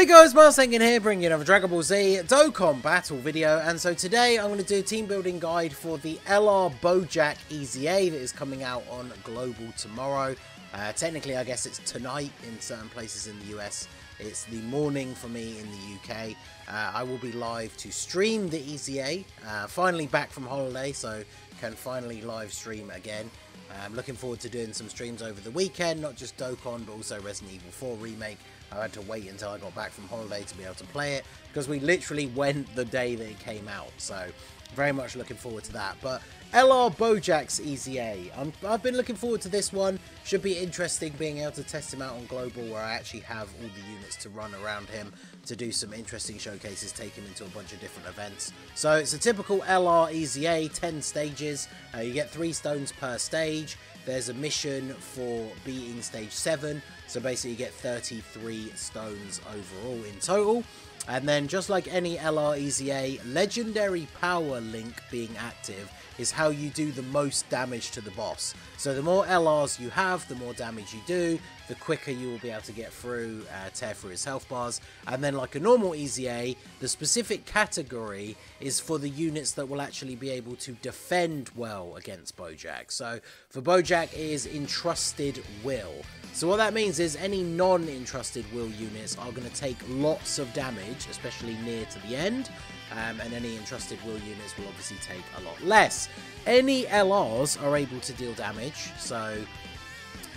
Hey guys, Masked Ningen here, bringing you another Dragon Ball Z Dokkan battle video, and so today I'm going to do a team building guide for the LR Boujack EZA that is coming out on Global tomorrow. Uh, technically, I guess it's tonight in certain places in the US. It's the morning for me in the UK. Uh, I will be live to stream the EZA, uh, finally back from holiday, so can finally live stream again. I'm looking forward to doing some streams over the weekend, not just Dokkan, but also Resident Evil 4 Remake I had to wait until I got back from holiday to be able to play it because we literally went the day that it came out. So very much looking forward to that. But LR Boujack's EZA. i have been looking forward to this one. Should be interesting being able to test him out on Global where I actually have all the units to run around him to do some interesting showcases, take him into a bunch of different events. So it's a typical LR EZA, 10 stages. Uh, you get 3 stones per stage. There's a mission for beating stage 7, so basically you get 33 stones overall in total. And then just like any LREZA, legendary power link being active is how you do the most damage to the boss. So the more LRs you have, the more damage you do, the quicker you will be able to get through, uh, tear through his health bars. And then like a normal EZA, the specific category is for the units that will actually be able to defend well against Boujack. So for Boujack is Entrusted Will. So what that means is any non-entrusted will units are going to take lots of damage, especially near to the end, um, and any entrusted will units will obviously take a lot less. Any LRs are able to deal damage, so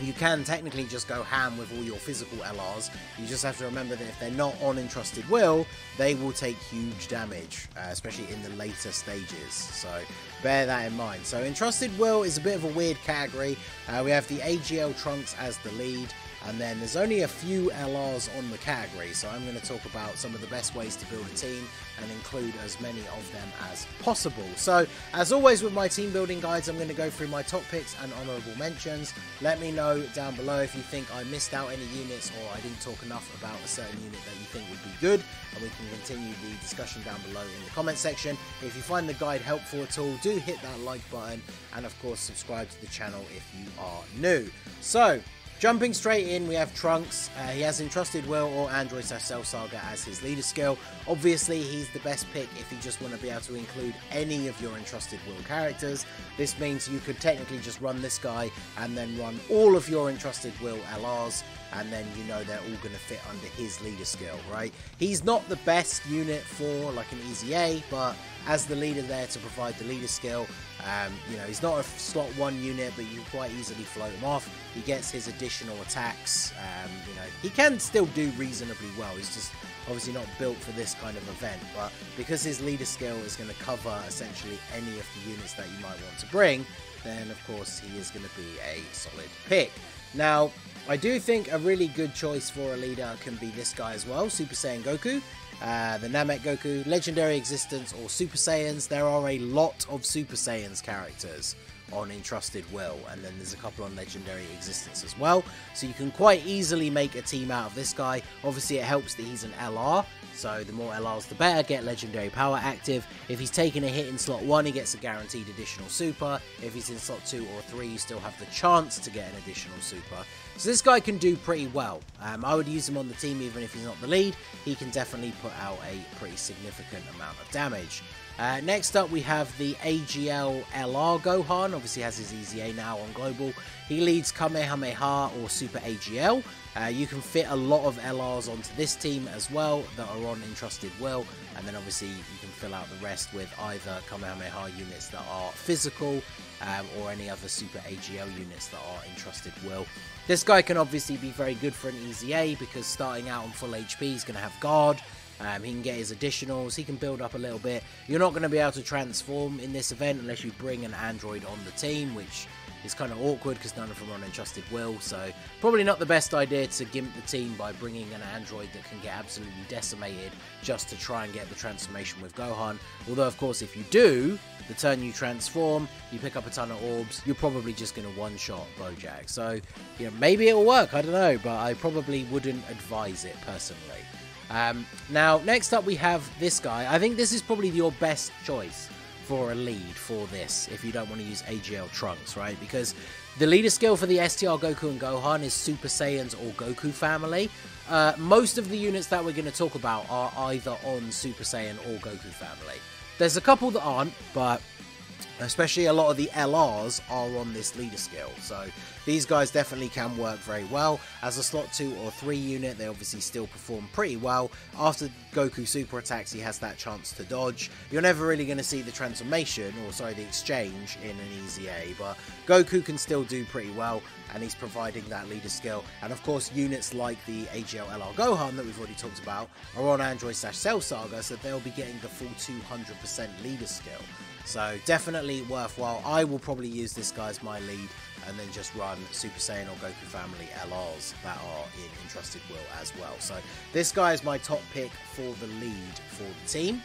you can technically just go ham with all your physical LRs. You just have to remember that if they're not on Entrusted Will, they will take huge damage, uh, especially in the later stages. So bear that in mind. So Entrusted Will is a bit of a weird category. Uh, we have the AGL Trunks as the lead. And then there's only a few LRs on the category, so I'm going to talk about some of the best ways to build a team and include as many of them as possible. So, as always with my team building guides, I'm going to go through my top picks and honourable mentions. Let me know down below if you think I missed out any units or I didn't talk enough about a certain unit that you think would be good, and we can continue the discussion down below in the comment section. If you find the guide helpful at all, do hit that like button and, of course, subscribe to the channel if you are new. So, Jumping straight in, we have Trunks. Uh, he has Entrusted Will or Android Cell Saga as his leader skill. Obviously, he's the best pick if you just want to be able to include any of your Entrusted Will characters. This means you could technically just run this guy and then run all of your Entrusted Will LRs and then you know they're all going to fit under his leader skill, right? He's not the best unit for like an EZA, but as the leader there to provide the leader skill, um, you know, he's not a slot one unit, but you quite easily float him off. He gets his additional attacks. Um, you know, he can still do reasonably well. He's just obviously not built for this kind of event, but because his leader skill is going to cover essentially any of the units that you might want to bring, then of course he is going to be a solid pick. Now, I do think a really good choice for a leader can be this guy as well, Super Saiyan Goku. Uh, the Namek Goku, Legendary Existence, or Super Saiyans. There are a lot of Super Saiyans characters on Entrusted Will, and then there's a couple on Legendary Existence as well. So you can quite easily make a team out of this guy. Obviously, it helps that he's an LR, so the more LRs the better, get Legendary Power active. If he's taking a hit in slot 1, he gets a guaranteed additional super. If he's in slot 2 or 3, you still have the chance to get an additional super. So this guy can do pretty well. Um, I would use him on the team even if he's not the lead. He can definitely put out a pretty significant amount of damage. Uh, next up, we have the AGL LR Gohan. Obviously, has his EZA now on global. He leads Kamehameha or Super AGL. Uh, you can fit a lot of LRs onto this team as well that are on Entrusted Will, and then obviously you can fill out the rest with either Kamehameha units that are physical um, or any other Super AGL units that are Entrusted Will. This guy can obviously be very good for an EZA because starting out on full HP, he's going to have guard. Um, he can get his additionals, he can build up a little bit. You're not going to be able to transform in this event unless you bring an android on the team, which is kind of awkward because none of them are on Entrusted Will. So probably not the best idea to gimp the team by bringing an android that can get absolutely decimated just to try and get the transformation with Gohan. Although, of course, if you do, the turn you transform, you pick up a ton of orbs, you're probably just going to one-shot Boujack. So, you know, maybe it'll work, I don't know, but I probably wouldn't advise it personally. Um, now, next up we have this guy. I think this is probably your best choice for a lead for this if you don't want to use AGL Trunks, right? Because The leader skill for the STR Goku and Gohan is Super Saiyans or Goku family. Uh, most of the units that we're going to talk about are either on Super Saiyan or Goku family. There's a couple that aren't, but especially a lot of the LRs are on this leader skill. So these guys definitely can work very well. As a slot 2 or 3 unit, they obviously still perform pretty well. After Goku super attacks, he has that chance to dodge. You're never really going to see the transformation, or sorry, the exchange in an EZA, but Goku can still do pretty well, and he's providing that leader skill. And of course, units like the AGL LR Gohan that we've already talked about are on Android slash Cell Saga, so they'll be getting the full 200% leader skill. So definitely worthwhile. I will probably use this guy as my lead and then just run Super Saiyan or Goku Family LRs that are in Entrusted Will as well. So this guy is my top pick for the lead for the team.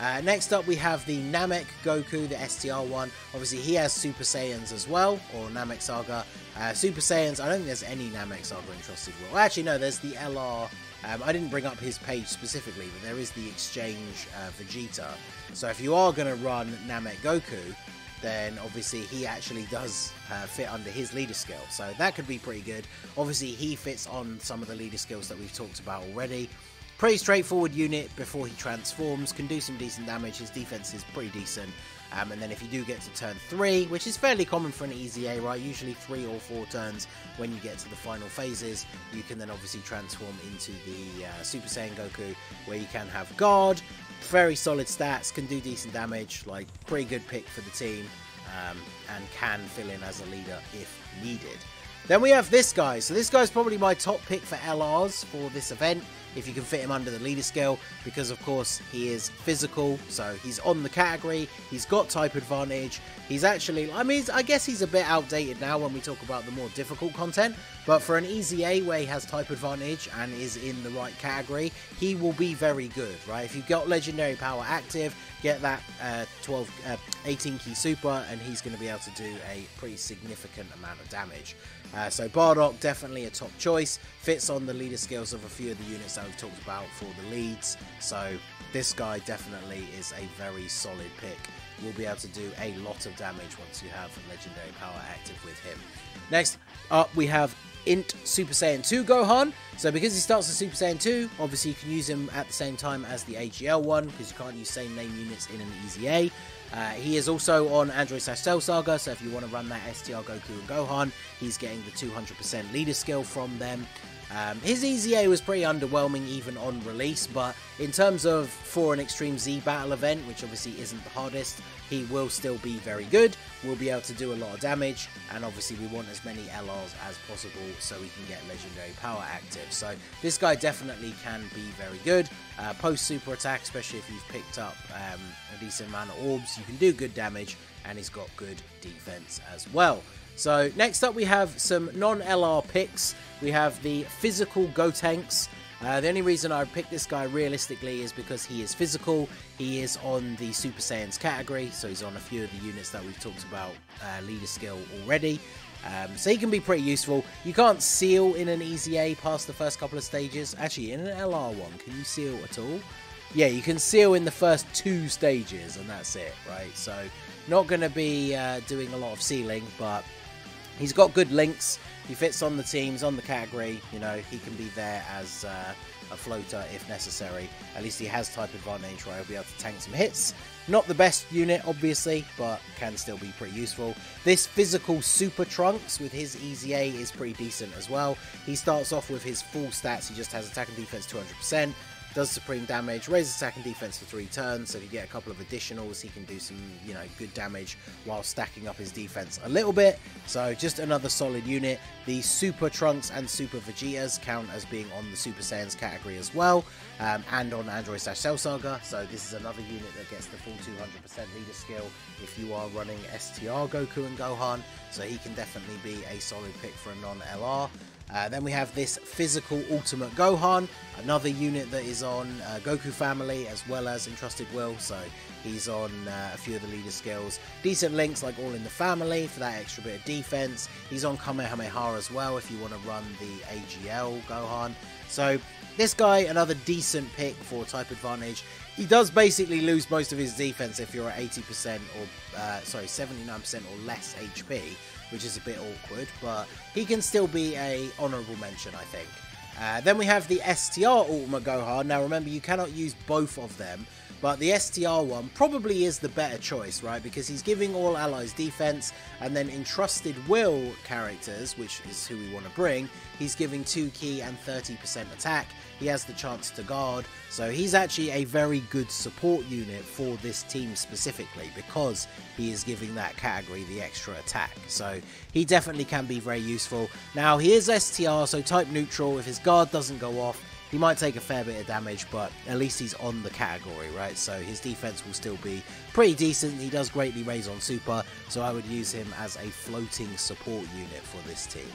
Uh, next up, we have the Namek Goku, the STR one. Obviously, he has Super Saiyans as well, or Namek Saga. Uh, Super Saiyans, I don't think there's any Namek Saga Entrusted Will. Actually, no, there's the LR um, I didn't bring up his page specifically, but there is the exchange uh, Vegeta. So if you are going to run Namek Goku, then obviously he actually does uh, fit under his leader skill. So that could be pretty good. Obviously he fits on some of the leader skills that we've talked about already. Pretty straightforward unit before he transforms, can do some decent damage, his defense is pretty decent. Um, and then if you do get to turn 3, which is fairly common for an EZA, right, usually 3 or 4 turns when you get to the final phases, you can then obviously transform into the uh, Super Saiyan Goku, where you can have guard, very solid stats, can do decent damage, like pretty good pick for the team, um, and can fill in as a leader if needed. Then we have this guy. So this guy's probably my top pick for LRs for this event if you can fit him under the leader skill because of course he is physical so he's on the category he's got type advantage he's actually I mean I guess he's a bit outdated now when we talk about the more difficult content but for an EZA where he has type advantage and is in the right category he will be very good right if you've got legendary power active get that uh, 12 uh, 18 key super and he's going to be able to do a pretty significant amount of damage uh, so Bardock definitely a top choice fits on the leader skills of a few of the units that we've talked about for the leads. So this guy definitely is a very solid pick. Will be able to do a lot of damage once you have legendary power active with him. Next up we have Int Super Saiyan 2 Gohan. So because he starts as Super Saiyan 2, obviously you can use him at the same time as the AGL one because you can't use same name units in an EZA. Uh, he is also on Android slash Cell Saga, so if you want to run that STR Goku and Gohan, he's getting the 200% leader skill from them. Um, his EZA was pretty underwhelming even on release, but in terms of for an Extreme Z battle event, which obviously isn't the hardest, he will still be very good. We'll be able to do a lot of damage, and obviously we want as many LRs as possible so we can get legendary power active. So this guy definitely can be very good. Uh, post super attack, especially if you've picked up um, a decent amount of orbs, you can do good damage, and he's got good defense as well. So next up we have some non-LR picks. We have the physical Gotenks. Uh, the only reason I picked this guy realistically is because he is physical. He is on the Super Saiyans category, so he's on a few of the units that we've talked about uh, leader skill already. Um, so he can be pretty useful. You can't seal in an EZA past the first couple of stages. Actually, in an LR one, can you seal at all? Yeah, you can seal in the first two stages, and that's it, right? So not going to be uh, doing a lot of sealing, but He's got good links. He fits on the teams, on the category. You know, he can be there as uh, a floater if necessary. At least he has type advantage where he'll be able to tank some hits. Not the best unit, obviously, but can still be pretty useful. This physical Super Trunks with his EZA is pretty decent as well. He starts off with his full stats. He just has attack and defense 200% does supreme damage, raises attack and defense for three turns, so if you get a couple of additionals, he can do some, you know, good damage while stacking up his defense a little bit. So just another solid unit. The Super Trunks and Super Vegetas count as being on the Super Saiyans category as well, um, and on Android slash Cell Saga. So this is another unit that gets the full 200% leader skill if you are running STR Goku and Gohan. So he can definitely be a solid pick for a non-LR. Uh, then we have this physical Ultimate Gohan, another unit that is on uh, Goku Family as well as Entrusted Will, so he's on uh, a few of the leader skills. Decent links like All in the Family for that extra bit of defense. He's on Kamehameha as well if you want to run the AGL Gohan. So this guy, another decent pick for type advantage. He does basically lose most of his defense if you're at 80% or, uh, sorry, 79% or less HP. Which is a bit awkward, but he can still be a honourable mention, I think. Uh, then we have the STR Ultimate Gohan. Now remember, you cannot use both of them, but the STR one probably is the better choice, right? Because he's giving all allies defense, and then entrusted will characters, which is who we want to bring, he's giving 2 key and 30% attack. He has the chance to guard, so he's actually a very good support unit for this team specifically because he is giving that category the extra attack. So he definitely can be very useful. Now he is STR, so type neutral. If his guard doesn't go off, he might take a fair bit of damage, but at least he's on the category, right? So his defense will still be pretty decent. He does greatly raise on super, so I would use him as a floating support unit for this team.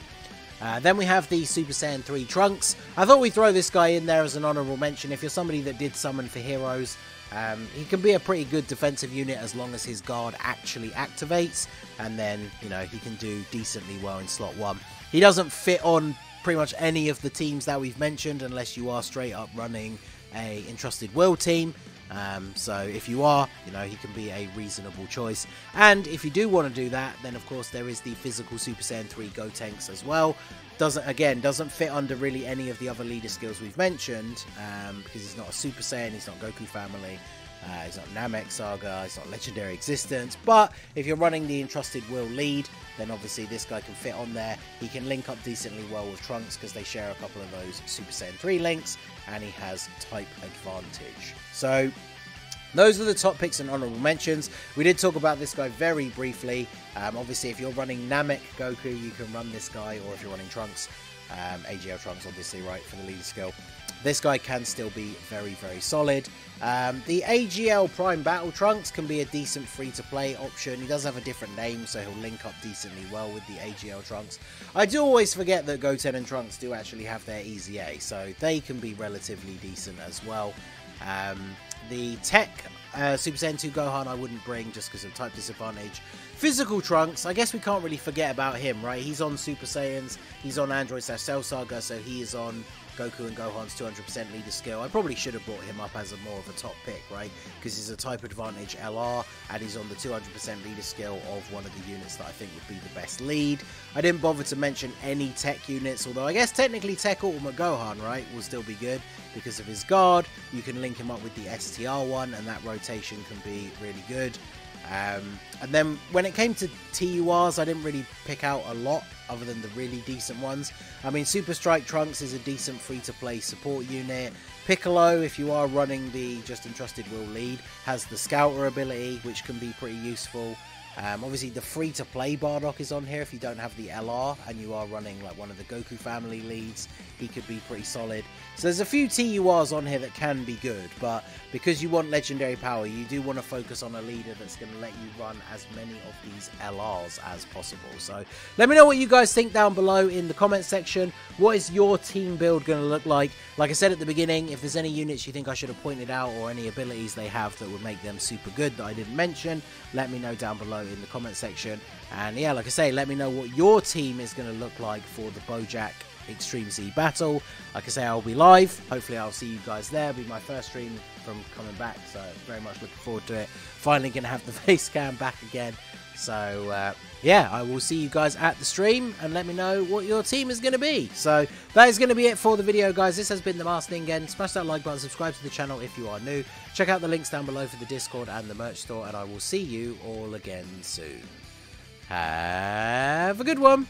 Uh, then we have the Super Saiyan 3 Trunks. I thought we'd throw this guy in there as an honourable mention. If you're somebody that did summon for heroes, um, he can be a pretty good defensive unit as long as his guard actually activates, and then, you know, he can do decently well in slot 1. He doesn't fit on pretty much any of the teams that we've mentioned unless you are straight up running a Entrusted Will team. Um, so if you are, you know, he can be a reasonable choice. And if you do want to do that, then of course there is the physical Super Saiyan 3 Gotenks as well. Doesn't again doesn't fit under really any of the other leader skills we've mentioned um, because he's not a Super Saiyan, he's not Goku family. Uh, he's not Namek Saga, it's not Legendary Existence, but if you're running the Entrusted Will lead, then obviously this guy can fit on there. He can link up decently well with Trunks because they share a couple of those Super Saiyan 3 links, and he has type advantage. So those are the top picks and honorable mentions. We did talk about this guy very briefly. Um, obviously, if you're running Namek Goku, you can run this guy, or if you're running Trunks, um, AGL Trunks, obviously, right, for the leader skill. This guy can still be very, very solid. Um, the AGL Prime Battle Trunks can be a decent free-to-play option. He does have a different name, so he'll link up decently well with the AGL Trunks. I do always forget that Goten and Trunks do actually have their EZA, so they can be relatively decent as well. Um, the Tech uh, Super Saiyan 2 Gohan I wouldn't bring just because of type disadvantage. Physical Trunks, I guess we can't really forget about him, right? He's on Super Saiyans, he's on Android Cell Saga, so he is on Goku and Gohan's 200% leader skill. I probably should have brought him up as a more of a top pick, right? Because he's a type advantage LR and he's on the 200% leader skill of one of the units that I think would be the best lead. I didn't bother to mention any tech units, although I guess technically Tech Ultimate Gohan, right, will still be good because of his guard. You can link him up with the STR one and that rotation can be really good. Um, and then when it came to TURs, I didn't really pick out a lot other than the really decent ones. I mean, Super Strike Trunks is a decent free-to-play support unit. Piccolo, if you are running the Just Entrusted Will lead, has the Scouter ability, which can be pretty useful. Um, obviously, the free-to-play Bardock is on here if you don't have the LR and you are running like one of the Goku family leads. He could be pretty solid. So there's a few TURs on here that can be good, but because you want legendary power, you do want to focus on a leader that's going to let you run as many of these LRs as possible. So let me know what you guys think down below in the comment section. What is your team build going to look like? Like I said at the beginning, if there's any units you think I should have pointed out or any abilities they have that would make them super good that I didn't mention, let me know down below in the comment section. And yeah, like I say, let me know what your team is going to look like for the Boujack Extreme Z battle. Like I say, I'll be live. Hopefully, I'll see you guys there. It'll be my first stream from coming back, so very much looking forward to it. Finally, going to have the face cam back again. So, uh, yeah, I will see you guys at the stream and let me know what your team is going to be. So, that is going to be it for the video, guys. This has been the Masked Ningen. Smash that like button, subscribe to the channel if you are new. Check out the links down below for the Discord and the merch store, and I will see you all again soon. Have a good one.